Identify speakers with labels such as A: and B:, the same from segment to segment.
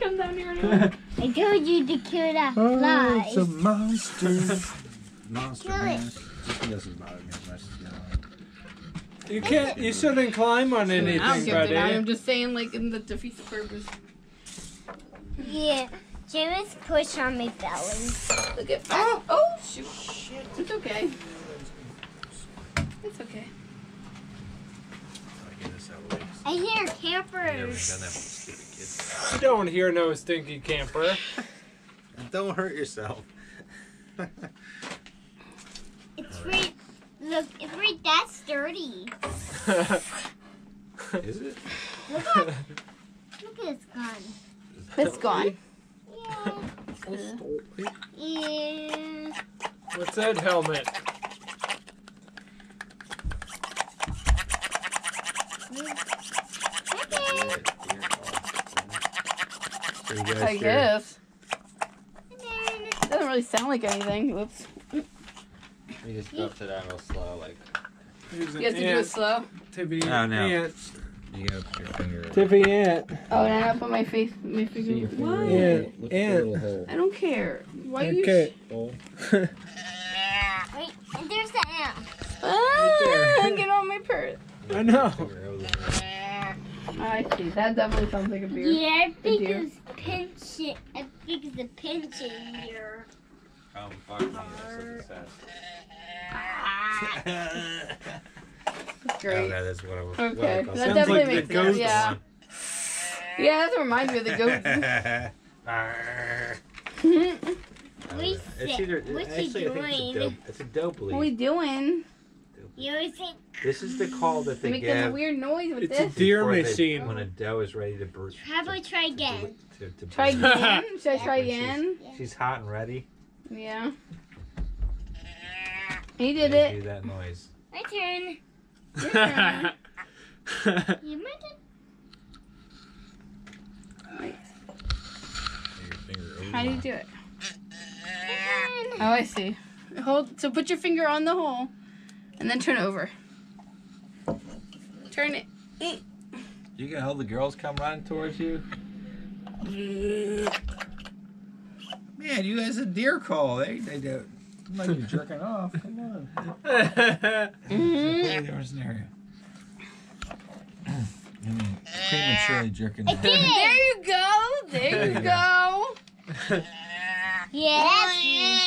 A: Come down here and oh,
B: I told you to kill that
C: Oh,
B: fly.
C: it's a monster.
D: Monster
B: Kill it.
D: man. This doesn't bother me as much as the.
E: You can't. You shouldn't climb on
A: I don't
E: anything,
A: give
E: buddy.
A: I'm just saying, like, in the defeats the purpose.
B: Yeah, James pushed on my belly.
A: Look at that. Oh, shoot. It's okay. It's okay.
D: I get this out of the way.
B: I hear campers.
E: don't hear no stinky camper.
D: Don't hurt yourself.
B: It's right. Look, it's right. That's dirty.
D: Is it?
B: Look at, look at it's gone.
A: It's gone.
B: Yeah. Yeah.
E: What's that helmet?
D: So you guys
A: I guess. It doesn't really sound like anything. Whoops.
D: You just go up to that real slow, like
E: Here's an
A: You have to do it
E: ant.
A: slow.
E: Tippy
D: Oh, no.
E: ant.
D: you gotta put your finger.
E: Tippy ant.
A: Oh, and I put my face, my
D: See
A: finger.
D: your finger.
A: What?
E: Yeah,
D: Look for the
E: ant.
D: little hole.
A: I don't care. Why are you?
E: Okay.
D: Hole.
B: wait, and there's the ant.
A: Ah,
E: there.
A: get on my purse.
E: I know.
D: Finger over the hole.
A: I see. That definitely sounds like a beer.
B: Yeah, I think
A: deer.
B: it's pinching. I think it's a pinching here.
D: Um, fuck me. That's what it says.
A: Great.
D: Okay, that's what I was.
A: Okay,
D: what I
A: that
E: Sounds
A: definitely
E: like the
A: makes
E: goats.
A: sense. Yeah. Yeah, that reminds me of the goat.
B: We
D: it's either,
B: what's
D: actually,
B: he
D: I think it's a dope. It's a dope
A: what are we doing?
B: You always think
D: This is the call that they
A: Making a
D: give
A: weird noise with
E: It's a
A: this.
E: deer
D: before they-
E: machine.
D: when a doe is ready to burst.
B: How about we try again?
D: To, to
A: Try
D: burst.
A: again? Should I try
D: When she's-
A: again?
D: She's hot and ready.
A: Yeah. He did
D: they
A: it.
D: Do that noise.
B: My turn. You might have
D: Your finger over
A: How do you do it?
B: my
A: Oh, I see. Hold. So put your finger on the hole, and then turn it over. Turn it.
D: You can hold the girls come running towards you. Man, you guys a deer call. They they do. I'm like you're jerking off. Come on.
A: Mhm.
D: Different scenario. I mean, prematurely jerking off.
B: did.
A: There you go. There you go.
B: Yeah.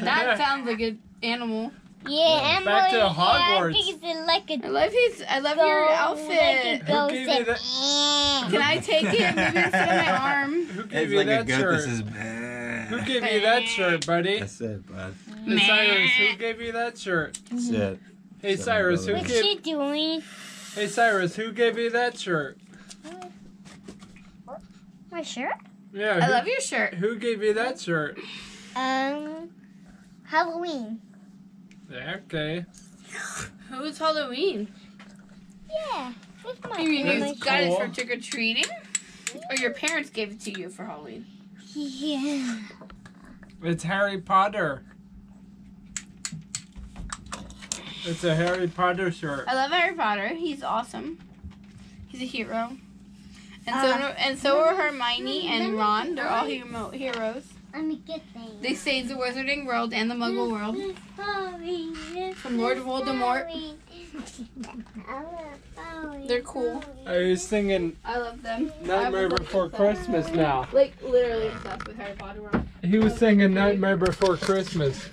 A: That sounds like an animal.
B: Yeah, Emily.
E: Back to
B: Yeah, I
E: Hogwarts.
B: think it's like a
A: I love his. I love your outfit.
B: Like
E: Who gave you that?
A: Can I take it? Maybe it's on my arm.
E: Who gave
D: It's
E: you
D: like a
E: that
D: goat
E: shirt?
D: that says.
E: Who gave you that shirt, buddy?
D: That's it, bud.
E: Hey, Cyrus, who gave you that shirt?
D: That's it.
E: Hey,
D: Seven
E: Cyrus, who
D: brothers.
B: What's
E: gave?
B: she doing?
E: Hey, Cyrus, who gave you that shirt?
B: My shirt?
E: Yeah.
A: I
E: who-
A: love your shirt.
E: Who gave you that shirt?
B: Um, Halloween.
E: Yeah, okay.
A: Who's Halloween?
B: Yeah, it's my
A: You mean you
E: That's
A: got it for trick or treating, or your parents gave it to you for Halloween?
B: Yeah.
E: It's Harry Potter. It's a Harry Potter shirt.
A: I love Harry Potter. He's awesome. He's a hero. And so
B: Uh,
A: and so are Hermione and Ron. They're all hero- heroes.
B: Let me get things.
A: They save the Wizarding world and the Muggle world. From Lord Voldemort. They're cool.
E: I was singing
A: I love them.
E: Nightmare Before. Christmas now.
A: Like literally obsessed with Harry Potter.
E: He was singing Nightmare Before Christmas.